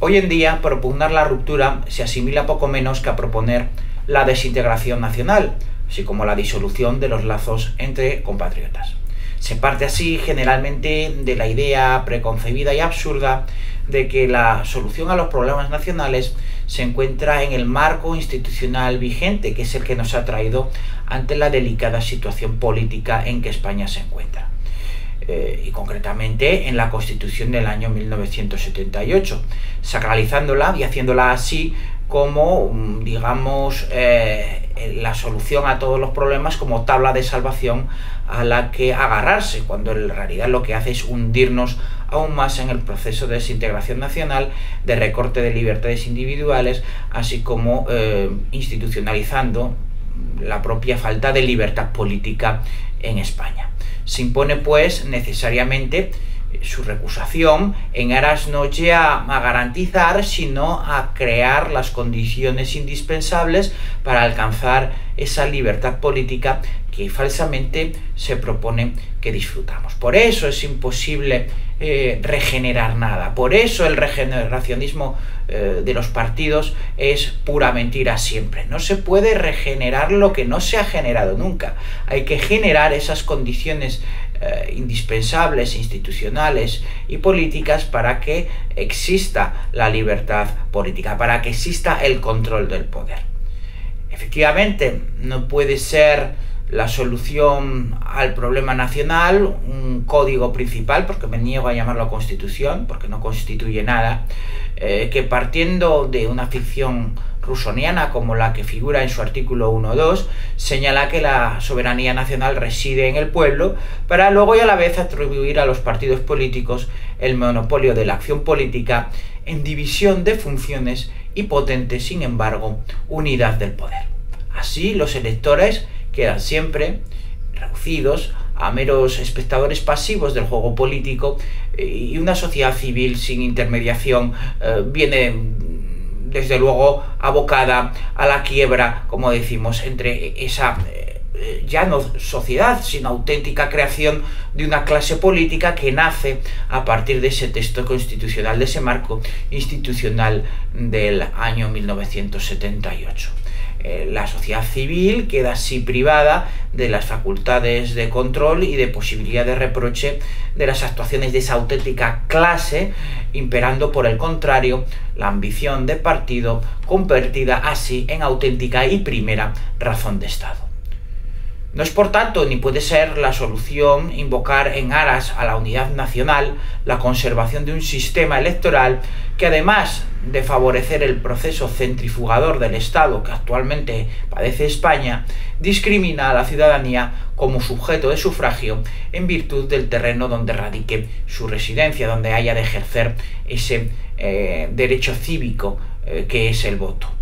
Hoy en día, propugnar la ruptura se asimila poco menos que a proponer la desintegración nacional, así como la disolución de los lazos entre compatriotas. Se parte así generalmente de la idea preconcebida y absurda de que la solución a los problemas nacionales se encuentra en el marco institucional vigente, que es el que nos ha traído ante la delicada situación política en que España se encuentra. Eh, y concretamente en la Constitución del año 1978, sacralizándola y haciéndola así como, mm, digamos, eh, la solución a todos los problemas como tabla de salvación a la que agarrarse, cuando en realidad lo que hace es hundirnos aún más en el proceso de desintegración nacional, de recorte de libertades individuales, así como eh, institucionalizando la propia falta de libertad política en España. Se impone pues necesariamente su recusación en aras no ya a garantizar, sino a crear las condiciones indispensables para alcanzar esa libertad política que falsamente se propone que disfrutamos. Por eso es imposible eh, regenerar nada. Por eso el regeneracionismo eh, de los partidos es pura mentira siempre. No se puede regenerar lo que no se ha generado nunca. Hay que generar esas condiciones eh, indispensables, institucionales y políticas para que exista la libertad política, para que exista el control del poder. Efectivamente, no puede ser la solución al problema nacional, un código principal, porque me niego a llamarlo constitución, porque no constituye nada, eh, que partiendo de una ficción rusoniana como la que figura en su artículo 1.2, señala que la soberanía nacional reside en el pueblo, para luego y a la vez atribuir a los partidos políticos el monopolio de la acción política en división de funciones y potente, sin embargo, unidad del poder. Así, los electores quedan siempre reducidos a meros espectadores pasivos del juego político eh, y una sociedad civil sin intermediación eh, viene desde luego abocada a la quiebra, como decimos, entre esa eh, ya no sociedad, sino auténtica creación de una clase política que nace a partir de ese texto constitucional, de ese marco institucional del año 1978. Eh, la sociedad civil queda así privada de las facultades de control y de posibilidad de reproche de las actuaciones de esa auténtica clase, imperando por el contrario la ambición de partido convertida así en auténtica y primera razón de Estado. No es por tanto ni puede ser la solución invocar en aras a la unidad nacional la conservación de un sistema electoral que además de favorecer el proceso centrifugador del Estado que actualmente padece España, discrimina a la ciudadanía como sujeto de sufragio en virtud del terreno donde radique su residencia, donde haya de ejercer ese eh, derecho cívico eh, que es el voto.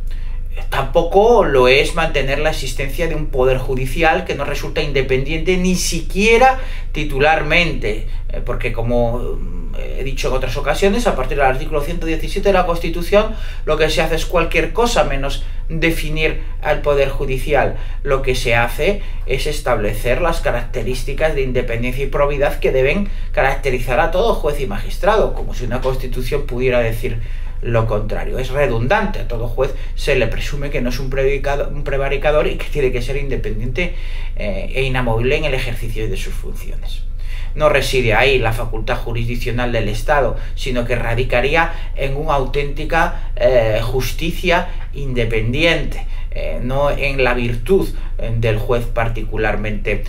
Tampoco lo es mantener la existencia de un poder judicial que no resulta independiente ni siquiera titularmente, eh, porque como mm, he dicho en otras ocasiones, a partir del artículo 117 de la Constitución, lo que se hace es cualquier cosa menos definir al Poder Judicial. Lo que se hace es establecer las características de independencia y probidad que deben caracterizar a todo juez y magistrado, como si una Constitución pudiera decir lo contrario. Es redundante. A todo juez se le presume que no es un, un prevaricador y que tiene que ser independiente eh, e inamovible en el ejercicio de sus funciones. No reside ahí la facultad jurisdiccional del Estado, sino que radicaría en una auténtica eh, justicia independiente, eh, no en la virtud del juez particularmente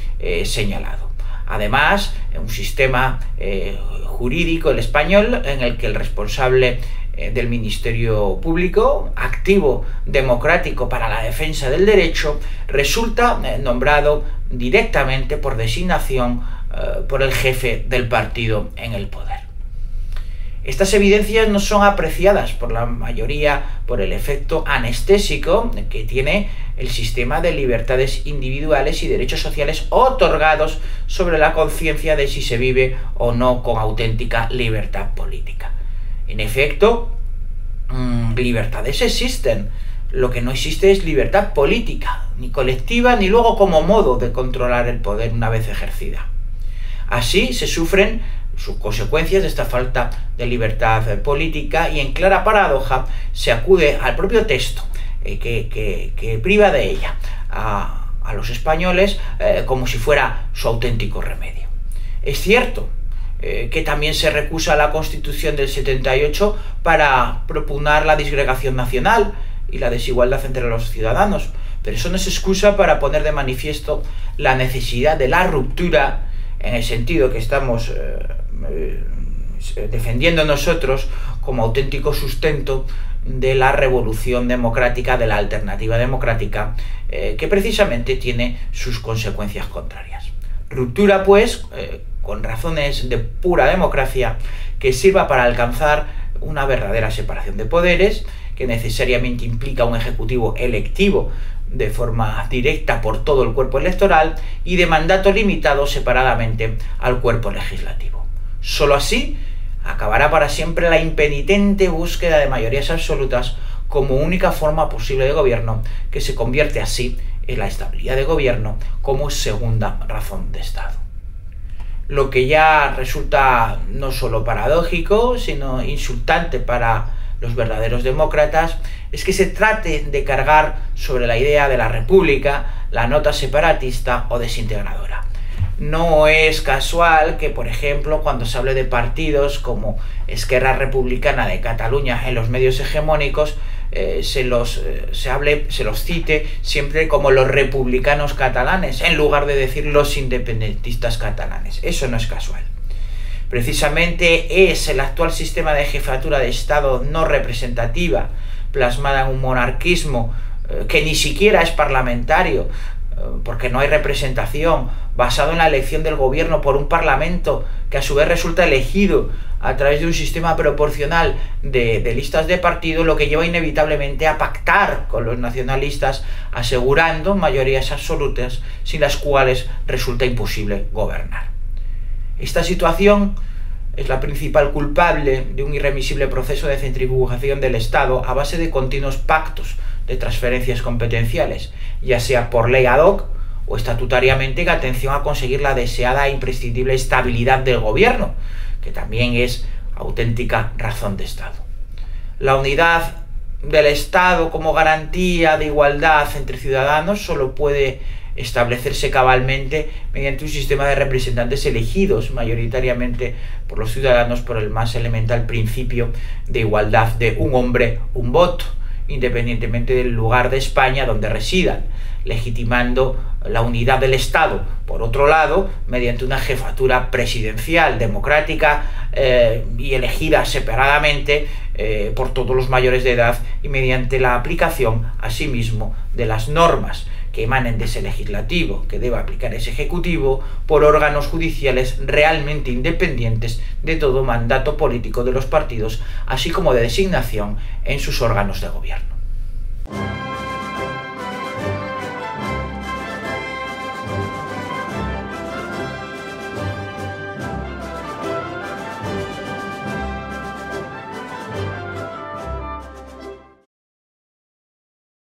señalado. Además, un sistema jurídico, el español, en el que el responsable eh, del Ministerio Público, activo democrático para la defensa del derecho, resulta eh, nombrado directamente por designación eh, por el jefe del partido en el poder. Estas evidencias no son apreciadas por la mayoría por el efecto anestésico que tiene el sistema de libertades individuales y derechos sociales otorgados sobre la conciencia de si se vive o no con auténtica libertad política. En efecto, mm, libertades existen. Lo que no existe es libertad política, ni colectiva, ni luego como modo de controlar el poder una vez ejercida. Así se sufren sus consecuencias de esta falta de libertad política y en clara paradoja se acude al propio texto eh, que, priva de ella a, los españoles eh, como si fuera su auténtico remedio. Es cierto eh, que también se recusa la Constitución del 78 para propugnar la disgregación nacional y la desigualdad entre los ciudadanos, pero eso no es excusa para poner de manifiesto la necesidad de la ruptura en el sentido que estamos eh, defendiendo nosotros como auténtico sustento de la revolución democrática, de la alternativa democrática, eh, que precisamente tiene sus consecuencias contrarias. Ruptura, pues, eh, con razones de pura democracia, que sirva para alcanzar una verdadera separación de poderes, que necesariamente implica un ejecutivo electivo de forma directa por todo el cuerpo electoral y de mandato limitado separadamente al cuerpo legislativo. Solo así acabará para siempre la impenitente búsqueda de mayorías absolutas como única forma posible de gobierno, que se convierte así en la estabilidad de gobierno como segunda razón de Estado. Lo que ya resulta no solo paradójico, sino insultante para los verdaderos demócratas, es que se trate de cargar sobre la idea de la república la nota separatista o desintegradora. No es casual que, por ejemplo, cuando se hable de partidos como Esquerra Republicana de Cataluña en los medios hegemónicos, eh, se, los, eh, se, hable, se los cite siempre como los republicanos catalanes, en lugar de decir los independentistas catalanes. Eso no es casual. Precisamente es el actual sistema de jefatura de Estado no representativa, plasmada en un monarquismo eh, que ni siquiera es parlamentario, porque no hay representación, basado en la elección del gobierno por un parlamento que a su vez resulta elegido a través de un sistema proporcional de, listas de partido, lo que lleva inevitablemente a pactar con los nacionalistas, asegurando mayorías absolutas sin las cuales resulta imposible gobernar. Esta situación es la principal culpable de un irremisible proceso de centrifugación del Estado a base de continuos pactos de transferencias competenciales, ya sea por ley ad hoc o estatutariamente en atención a conseguir la deseada e imprescindible estabilidad del gobierno, que también es auténtica razón de Estado. La unidad del Estado como garantía de igualdad entre ciudadanos solo puede establecerse cabalmente mediante un sistema de representantes elegidos mayoritariamente por los ciudadanos por el más elemental principio de igualdad de un hombre, un voto, independientemente del lugar de España donde residan, legitimando la unidad del Estado, por otro lado, mediante una jefatura presidencial democrática eh, y elegida separadamente eh, por todos los mayores de edad y mediante la aplicación, asimismo, de las normas que emanen de ese legislativo, que deba aplicar ese ejecutivo, por órganos judiciales realmente independientes de todo mandato político de los partidos, así como de designación en sus órganos de gobierno.